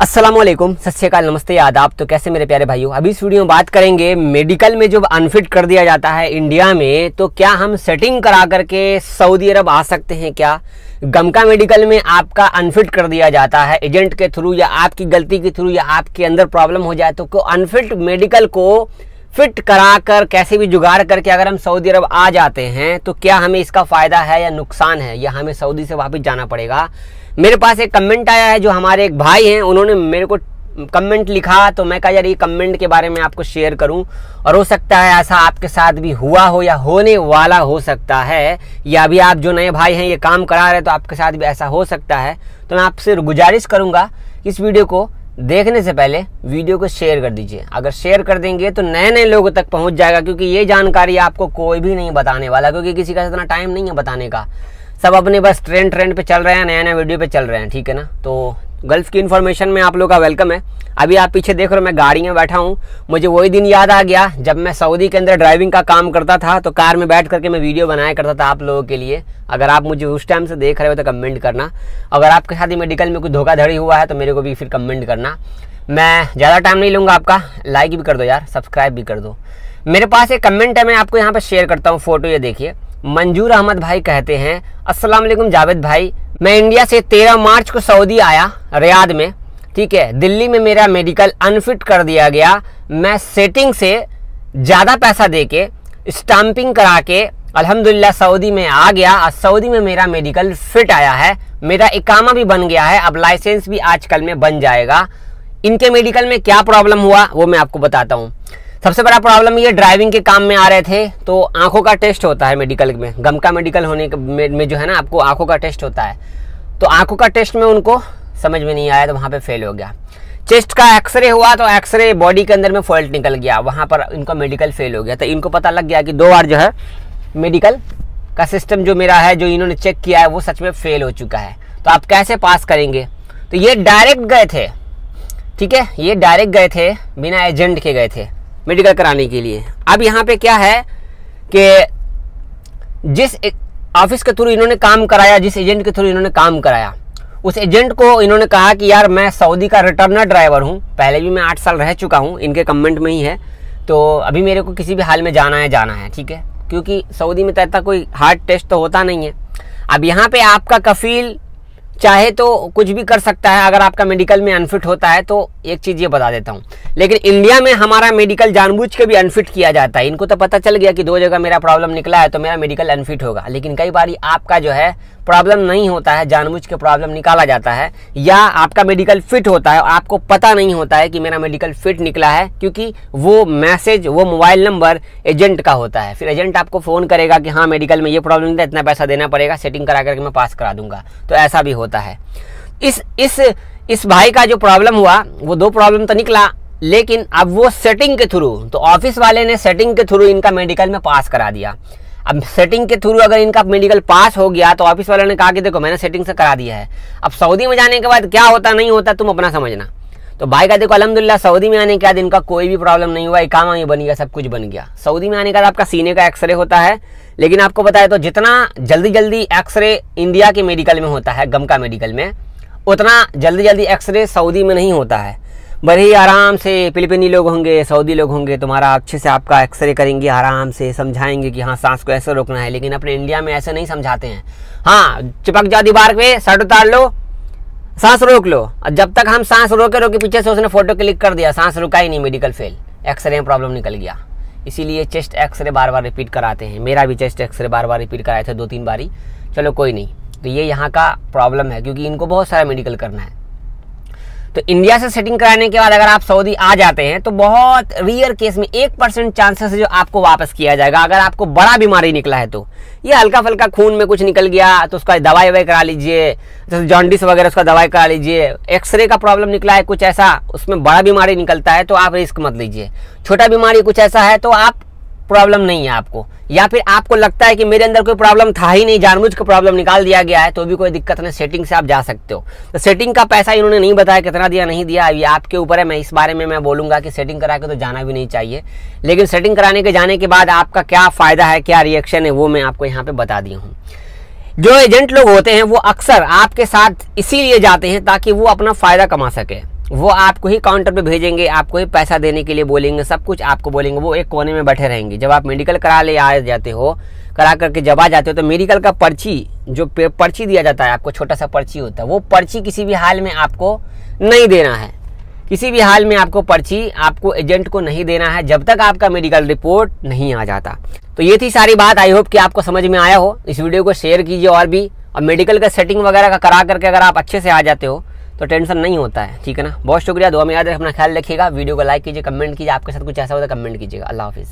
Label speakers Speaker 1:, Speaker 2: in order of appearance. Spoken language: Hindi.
Speaker 1: सत श्रीकाल नमस्ते, आदाब। तो कैसे मेरे प्यारे भाइयों? अभी इस वीडियो में बात करेंगे मेडिकल में जब अनफिट कर दिया जाता है इंडिया में तो क्या हम सेटिंग करा करके सऊदी अरब आ सकते हैं क्या? गमका मेडिकल में आपका अनफिट कर दिया जाता है, एजेंट के थ्रू या आपकी गलती के थ्रू या आपके अंदर प्रॉब्लम हो जाए तो अनफिट मेडिकल को फिट करा कर कैसे भी जुगाड़ करके अगर हम सऊदी अरब आ जाते हैं तो क्या हमें इसका फ़ायदा है या नुकसान है? या हमें सऊदी से वापस जाना पड़ेगा। मेरे पास एक कमेंट आया है जो हमारे एक भाई हैं, उन्होंने मेरे को कमेंट लिखा तो मैं कहा, यार, ये कमेंट के बारे में आपको शेयर करूँ। और हो सकता है ऐसा आपके साथ भी हुआ हो या होने वाला हो सकता है, या अभी आप जो नए भाई हैं, ये काम करा रहे तो आपके साथ भी ऐसा हो सकता है। तो मैं आपसे गुजारिश करूँगा इस वीडियो को देखने से पहले वीडियो को शेयर कर दीजिए। अगर शेयर कर देंगे तो नए नए लोगों तक पहुँच जाएगा, क्योंकि ये जानकारी आपको कोई भी नहीं बताने वाला, क्योंकि किसी का इतना टाइम नहीं है बताने का। सब अपने बस ट्रेंड ट्रेंड पे चल रहे हैं नया नया वीडियो पे चल रहे हैं, ठीक है ना? तो गल्फ की इन्फॉर्मेशन में आप लोग का वेलकम है। अभी आप पीछे देख रहे हो, मैं गाड़ी में बैठा हूँ। मुझे वही दिन याद आ गया जब मैं सऊदी के अंदर ड्राइविंग का काम करता था तो कार में बैठ करके मैं वीडियो बनाया करता था आप लोगों के लिए। अगर आप मुझे उस टाइम से देख रहे हो तो कमेंट करना। अगर आपके साथ ही मेडिकल में कुछ धोखाधड़ी हुआ है तो मेरे को भी फिर कमेंट करना। मैं ज़्यादा टाइम नहीं लूँगा आपका। लाइक भी कर दो यार सब्सक्राइब भी कर दो। मेरे पास एक कमेंट है, मैं आपको यहाँ पर शेयर करता हूँ फ़ोटो ये देखिए। मंजूर अहमद भाई कहते हैं, अस्सलाम वालेकुम जावेद भाई, मैं इंडिया से 13 मार्च को सऊदी आया, रियाद में। ठीक है, दिल्ली में मेरा मेडिकल अनफिट कर दिया गया। मैं सेटिंग से ज़्यादा पैसा दे के स्टाम्पिंग करा के, अल्हम्दुलिल्लाह सऊदी में आ गया। और सऊदी में मेरा मेडिकल फिट आया है। मेरा इकामा भी बन गया है। अब लाइसेंस भी आजकल में बन जाएगा। इनके मेडिकल में क्या प्रॉब्लम हुआ, वो मैं आपको बताता हूँ। सबसे बड़ा प्रॉब्लम ये ड्राइविंग के काम में आ रहे थे तो आँखों का टेस्ट होता है मेडिकल में। गम का मेडिकल होने में, में जो है ना आपको आँखों का टेस्ट होता है। तो आँखों का टेस्ट में उनको समझ में नहीं आया तो वहाँ पे फेल हो गया। चेस्ट का एक्सरे हुआ तो एक्सरे बॉडी के अंदर में फॉल्ट निकल गया। वहाँ पर इनका मेडिकल फेल हो गया। तो इनको पता लग गया कि दो बार जो है मेडिकल का सिस्टम जो मेरा है जो इन्होंने चेक किया है वो सच में फेल हो चुका है। तो आप कैसे पास करेंगे? तो ये डायरेक्ट गए थे। ठीक है? ये डायरेक्ट गए थे बिना एजेंट के गए थे। मेडिकल कराने के लिए। अब यहाँ पे क्या है कि जिस ऑफ़िस के थ्रू इन्होंने काम कराया, जिस एजेंट के थ्रू इन्होंने काम कराया, उस एजेंट को इन्होंने कहा कि यार मैं सऊदी का रिटर्नर ड्राइवर हूँ, पहले भी मैं आठ साल रह चुका हूँ, इनके कमेंट में ही है तो अभी मेरे को किसी भी हाल में जाना है जाना है, ठीक है? क्योंकि सऊदी में तो कोई हार्ड टेस्ट तो होता नहीं है। अब यहाँ पे आपका कफील चाहे तो कुछ भी कर सकता है, अगर आपका मेडिकल में अनफिट होता है तो एक चीज़ ये बता देता हूँ। लेकिन इंडिया में हमारा मेडिकल जानबूझ के भी अनफिट किया जाता है। इनको तो पता चल गया कि दो जगह मेरा प्रॉब्लम निकला है तो मेरा मेडिकल अनफिट होगा। लेकिन कई बार आपका जो है प्रॉब्लम नहीं होता है, जानबूझ के प्रॉब्लम निकाला जाता है, या आपका मेडिकल फिट होता है, आपको पता नहीं होता है कि मेरा मेडिकल फिट निकला है, क्योंकि वो मैसेज वो मोबाइल नंबर एजेंट का होता है। फिर एजेंट आपको फ़ोन करेगा कि हाँ मेडिकल में ये प्रॉब्लम है इतना पैसा देना पड़ेगा सेटिंग करा करके मैं पास करा दूँगा। तो ऐसा भी होता है। इस इस इस भाई का जो प्रॉब्लम हुआ, वो दो प्रॉब्लम तो निकला, लेकिन अब वो सेटिंग के थ्रू तो ऑफ़िस वाले ने सेटिंग के थ्रू इनका मेडिकल में पास करा दिया। अब सेटिंग के थ्रू अगर इनका मेडिकल पास हो गया तो ऑफ़िस वाले ने कहा कि देखो, मैंने सेटिंग से करा दिया है। अब सऊदी में जाने के बाद क्या होता, नहीं होता, तुम अपना समझना। तो भाई का देखो अलहमदिल्ला सऊदी में आने के बाद इनका कोई भी प्रॉब्लम नहीं हुआ, इकामा ही बन गया, सब कुछ बन गया। सऊदी में आने के बाद आपका सीने का एक्सरे होता है, लेकिन आपको बताया तो जितना जल्दी जल्दी एक्सरे इंडिया के मेडिकल में होता है गमका मेडिकल में, उतना जल्दी जल्दी एक्सरे सऊदी में नहीं होता है। बड़े ही आराम से फिलिपिनी लोग होंगे, सऊदी लोग होंगे, तुम्हारा अच्छे से आपका एक्सरे करेंगे, आराम से समझाएँगे कि हाँ सांस को ऐसे रोकना है, लेकिन अपने इंडिया में ऐसे नहीं समझाते हैं। हाँ चिपक जाओ दीवार पे, शर्ट उतार लो, सांस रोक लो। जब तक हम सांस रोके रोके पीछे से उसने फ़ोटो क्लिक कर दिया, सांस रुका ही नहीं मेडिकल फेल एक्सरे में प्रॉब्लम निकल गया। इसीलिए चेस्ट एक्सरे बार बार रिपीट कराते हैं। मेरा भी चेस्ट एक्सरे बार बार रिपीट कराए थे दो तीन बारी। चलो, कोई नहीं। तो ये यहाँ का प्रॉब्लम है, क्योंकि इनको बहुत सारा मेडिकल करना है। तो इंडिया से सेटिंग कराने के बाद अगर आप सऊदी आ जाते हैं तो बहुत रियर केस में एक परसेंट चांसेस जो आपको वापस किया जाएगा। अगर आपको बड़ा बीमारी निकला है तो। ये हल्का फल्का खून में कुछ निकल गया तो उसका दवाई ववाई करा लीजिए, जैसे जॉन्डिस वगैरह उसका दवाई करा लीजिए एक्सरे का प्रॉब्लम निकला है कुछ ऐसा, उसमें बड़ा बीमारी निकलता है तो आप रिस्क मत लीजिए। छोटा बीमारी कुछ ऐसा है तो आप प्रॉब्लम नहीं है आपको। या फिर आपको लगता है कि मेरे अंदर कोई प्रॉब्लम था ही नहीं जानबूझ का प्रॉब्लम निकाल दिया गया है तो भी कोई दिक्कत नहीं सेटिंग से आप जा सकते हो। तो सेटिंग का पैसा इन्होंने नहीं बताया, कितना दिया, नहीं दिया, ये आपके ऊपर है, मैं इस बारे में मैं बोलूँगा कि सेटिंग करा के तो जाना भी नहीं चाहिए। लेकिन सेटिंग कराने के जाने के बाद आपका क्या फ़ायदा है, क्या रिएक्शन है, वो मैं आपको यहाँ पे बता दी हूँ। जो एजेंट लोग होते हैं, वो अक्सर आपके साथ इसीलिए जाते हैं ताकि वो अपना फ़ायदा कमा सके। वो आपको ही काउंटर पे भेजेंगे, आपको ही पैसा देने के लिए बोलेंगे, सब कुछ आपको बोलेंगे, वो एक कोने में बैठे रहेंगे। जब आप मेडिकल करा ले, आ जाते हो, करा करके जब आ जाते हो तो मेडिकल का पर्ची, जो पर्ची दिया जाता है, आपको छोटा सा पर्ची होता है, वो पर्ची किसी भी हाल में आपको नहीं देना है। किसी भी हाल में आपको पर्ची, आपको एजेंट को नहीं देना है, जब तक आपका मेडिकल रिपोर्ट नहीं आ जाता। तो ये थी सारी बात आई होप कि आपको समझ में आया हो। इस वीडियो को शेयर कीजिए और भी, और मेडिकल का सेटिंग वगैरह का करा करके अगर आप अच्छे से आ जाते हो तो टेंशन नहीं होता है, ठीक है ना? बहुत शुक्रिया दो में याद रख, अपना ख्याल रखिएगा। वीडियो को लाइक कीजिए कमेंट कीजिए, आपके साथ कुछ ऐसा होता है कमेंट कीजिएगा। अल्लाह हाफिज़।